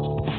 Bye.